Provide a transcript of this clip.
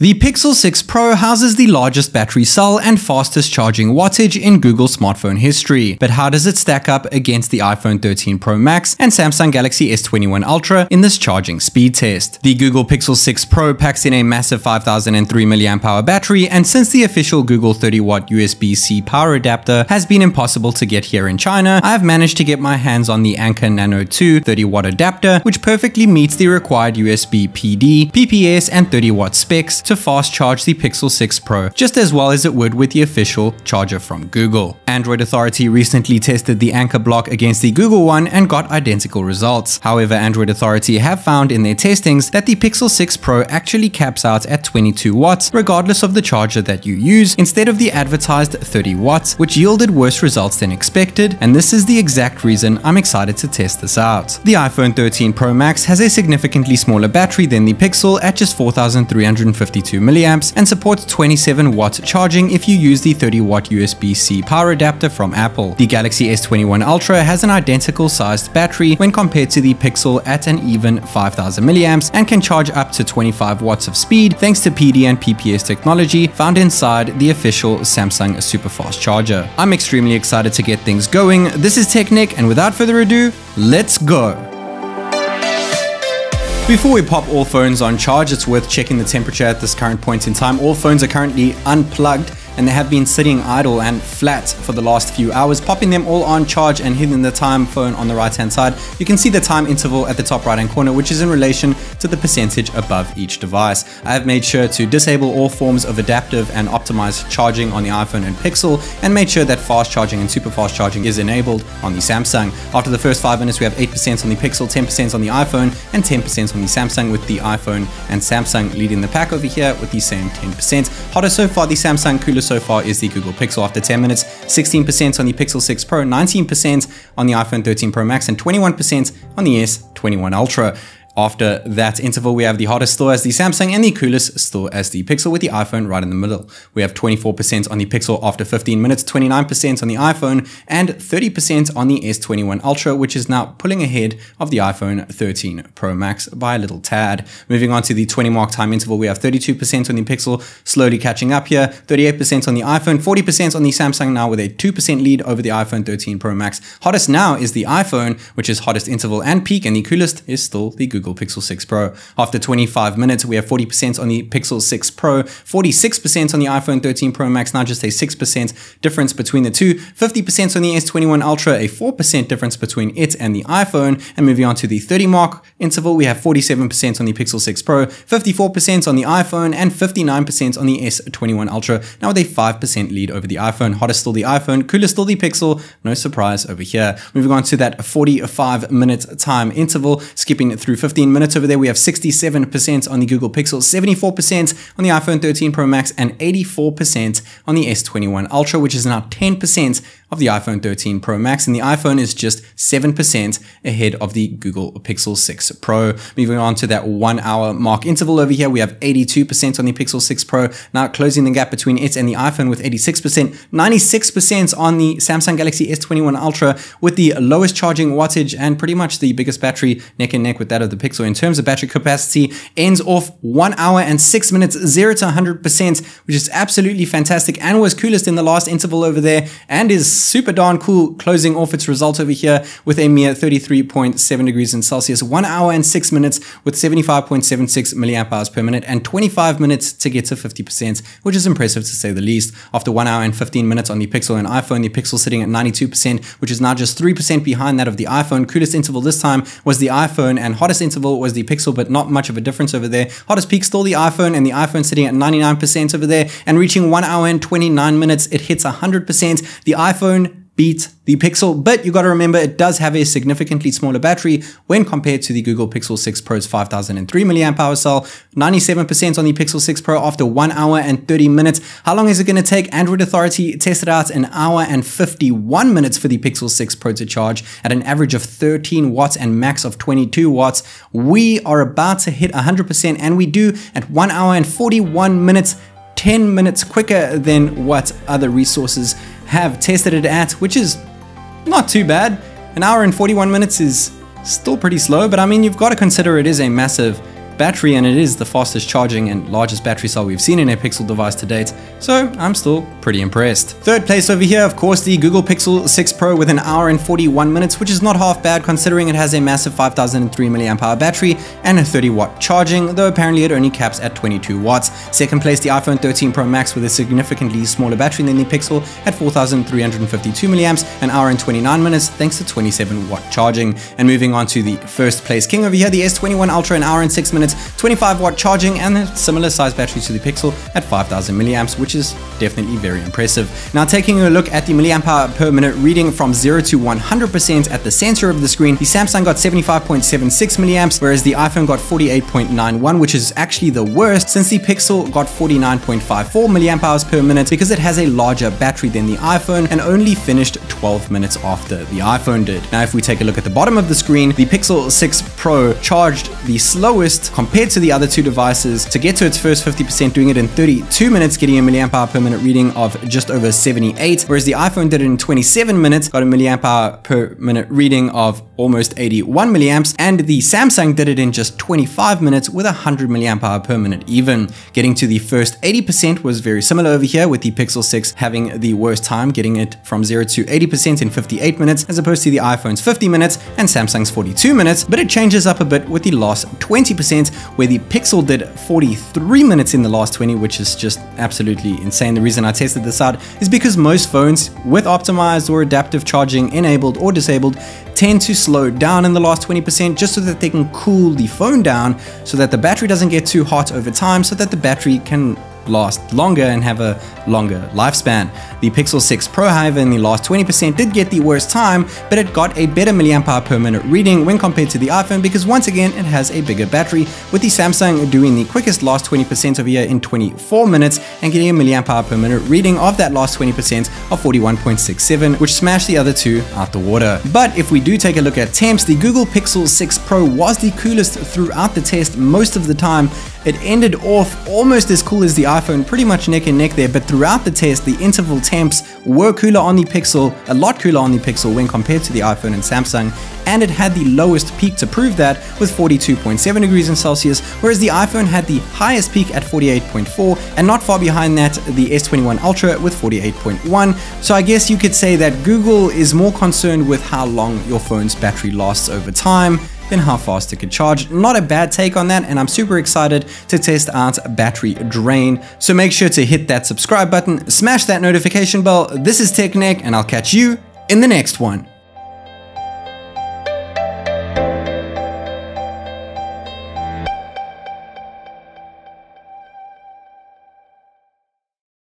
The Pixel 6 Pro houses the largest battery cell and fastest charging wattage in Google smartphone history. But how does it stack up against the iPhone 13 Pro Max and Samsung Galaxy S21 Ultra in this charging speed test? The Google Pixel 6 Pro packs in a massive 5003 mAh battery and since the official Google 30 watt USB-C power adapter has been impossible to get here in China, I have managed to get my hands on the Anker Nano 2 30 watt adapter which perfectly meets the required USB PD, PPS and 30 watt specs to fast charge the Pixel 6 Pro, just as well as it would with the official charger from Google. Android Authority recently tested the Anker block against the Google one and got identical results. However, Android Authority have found in their testings that the Pixel 6 Pro actually caps out at 22 watts, regardless of the charger that you use, instead of the advertised 30 watts, which yielded worse results than expected, and this is the exact reason I'm excited to test this out. The iPhone 13 Pro Max has a significantly smaller battery than the Pixel at just 4350 52 milliamps and supports 27 watt charging if you use the 30 watt USB-C power adapter from Apple. The Galaxy S21 Ultra has an identical sized battery when compared to the Pixel at an even 5000 milliamps and can charge up to 25 watts of speed thanks to PD and PPS technology found inside the official Samsung superfast charger. I'm extremely excited to get things going. This is TechNick and without further ado, let's go! Before we pop all phones on charge, it's worth checking the temperature at this current point in time. All phones are currently unplugged and they have been sitting idle and flat for the last few hours. Popping them all on charge and hitting the time phone on the right hand side, you can see the time interval at the top right hand corner, which is in relation to the percentage above each device. I have made sure to disable all forms of adaptive and optimized charging on the iPhone and Pixel and made sure that fast charging and super fast charging is enabled on the Samsung. After the first five minutes, we have 8% on the Pixel, 10% on the iPhone, and 10% on the Samsung with the iPhone and Samsung leading the pack over here with the same 10%. Hotter so far, the Samsung, cooler so far is the Google Pixel after 10 minutes, 16% on the Pixel 6 Pro, 19% on the iPhone 13 Pro Max, and 21% on the S21 Ultra. After that interval, we have the hottest store as the Samsung and the coolest store as the Pixel with the iPhone right in the middle. We have 24% on the Pixel after 15 minutes, 29% on the iPhone, and 30% on the S21 Ultra, which is now pulling ahead of the iPhone 13 Pro Max by a little tad. Moving on to the 20 mark time interval, we have 32% on the Pixel, slowly catching up here, 38% on the iPhone, 40% on the Samsung now with a 2% lead over the iPhone 13 Pro Max. Hottest now is the iPhone, which is hottest interval and peak, and the coolest is still the Google Google Pixel 6 Pro. After 25 minutes, we have 40% on the Pixel 6 Pro, 46% on the iPhone 13 Pro Max, not just a 6% difference between the two, 50% on the S21 Ultra, a 4% difference between it and the iPhone. And moving on to the 30 mark interval, we have 47% on the Pixel 6 Pro, 54% on the iPhone, and 59% on the S21 Ultra, now with a 5% lead over the iPhone. Hottest still the iPhone, coolest still the Pixel, no surprise over here. Moving on to that 45 minute time interval, skipping through 50 15 minutes over there, we have 67% on the Google Pixel, 74% on the iPhone 13 Pro Max, and 84% on the S21 Ultra, which is now 10% of the iPhone 13 Pro Max, and the iPhone is just 7% ahead of the Google Pixel 6 Pro. Moving on to that one hour mark interval over here, we have 82% on the Pixel 6 Pro, now closing the gap between it and the iPhone with 86%, 96% on the Samsung Galaxy S21 Ultra with the lowest charging wattage and pretty much the biggest battery neck and neck with that of the Pixel in terms of battery capacity, ends off one hour and six minutes, zero to 100%, which is absolutely fantastic and was coolest in the last interval over there and is super darn cool closing off its result over here with a mere 33.7 degrees in Celsius, one hour and six minutes with 75.76 milliamp hours per minute and 25 minutes to get to 50%, which is impressive to say the least. After one hour and 15 minutes on the Pixel and iPhone, the Pixel sitting at 92%, which is now just 3% behind that of the iPhone. Coolest interval this time was the iPhone and hottest interval was the Pixel, but not much of a difference over there. Hottest peak still the iPhone and the iPhone sitting at 99% over there and reaching one hour and 29 minutes. It hits 100%. The iPhone iPhone beat the Pixel, but you got to remember it does have a significantly smaller battery when compared to the Google Pixel 6 Pro's 5003 mAh cell, 97% on the Pixel 6 Pro after 1 hour and 30 minutes. How long is it going to take? Android Authority tested out an hour and 51 minutes for the Pixel 6 Pro to charge at an average of 13 watts and max of 22 watts. We are about to hit 100% and we do at 1 hour and 41 minutes 10 minutes quicker than what other resources have tested it at, which is not too bad. An hour and 41 minutes is still pretty slow, but I mean, you've got to consider it is a massive battery and it is the fastest charging and largest battery cell we've seen in a Pixel device to date, so I'm still pretty impressed. Third place over here, of course, the Google Pixel 6 Pro with an hour and 41 minutes, which is not half bad considering it has a massive 5003 mAh battery and a 30 watt charging, though apparently it only caps at 22 watts. Second place, the iPhone 13 Pro Max with a significantly smaller battery than the Pixel at 4352 milliamps, an hour and 29 minutes thanks to 27 watt charging. And moving on to the first place king over here, the S21 Ultra, an hour and 6 minutes, 25 watt charging and a similar size battery to the Pixel at 5000 milliamps, which is definitely very impressive. Now taking a look at the milliamp hour per minute reading from 0 to 100% at the center of the screen, the Samsung got 75.76 milliamps, whereas the iPhone got 48.91, which is actually the worst since the Pixel got 49.54 milliamp hours per minute because it has a larger battery than the iPhone and only finished 12 minutes after the iPhone did. Now if we take a look at the bottom of the screen, the Pixel 6 Pro charged the slowest compared to the other two devices to get to its first 50% doing it in 32 minutes getting a milliamp hour per minute reading of just over 78 whereas the iPhone did it in 27 minutes got a milliamp hour per minute reading of almost 81 milliamps and the Samsung did it in just 25 minutes with 100 milliamp hour per minute even. Getting to the first 80% was very similar over here with the Pixel 6 having the worst time getting it from 0 to 80% in 58 minutes as opposed to the iPhone's 50 minutes and Samsung's 42 minutes but it changes up a bit with the last 20% where the Pixel did 43 minutes in the last 20 which is just absolutely insane. The reason I tested this out is because most phones with optimized or adaptive charging enabled or disabled tend to slow down in the last 20% just so that they can cool the phone down so that the battery doesn't get too hot over time so that the battery can last longer and have a longer lifespan. The Pixel 6 Pro, however, in the last 20% did get the worst time, but it got a better milliamp hour per minute reading when compared to the iPhone because once again, it has a bigger battery, with the Samsung doing the quickest last 20% of year in 24 minutes and getting a milliamp hour per minute reading of that last 20% of 41.67, which smashed the other two out the water. But if we do take a look at temps, the Google Pixel 6 Pro was the coolest throughout the test most of the time. It ended off almost as cool as the iPhone, pretty much neck and neck there, but throughout the test, the interval temps were cooler on the Pixel, a lot cooler on the Pixel when compared to the iPhone and Samsung, and it had the lowest peak to prove that with 42.7 degrees in Celsius, whereas the iPhone had the highest peak at 48.4, and not far behind that, the S21 Ultra with 48.1. So I guess you could say that Google is more concerned with how long your phone's battery lasts over time than how fast it could charge. Not a bad take on that, and I'm super excited to test out battery drain. So make sure to hit that subscribe button, smash that notification bell. This is TechNick, and I'll catch you in the next one.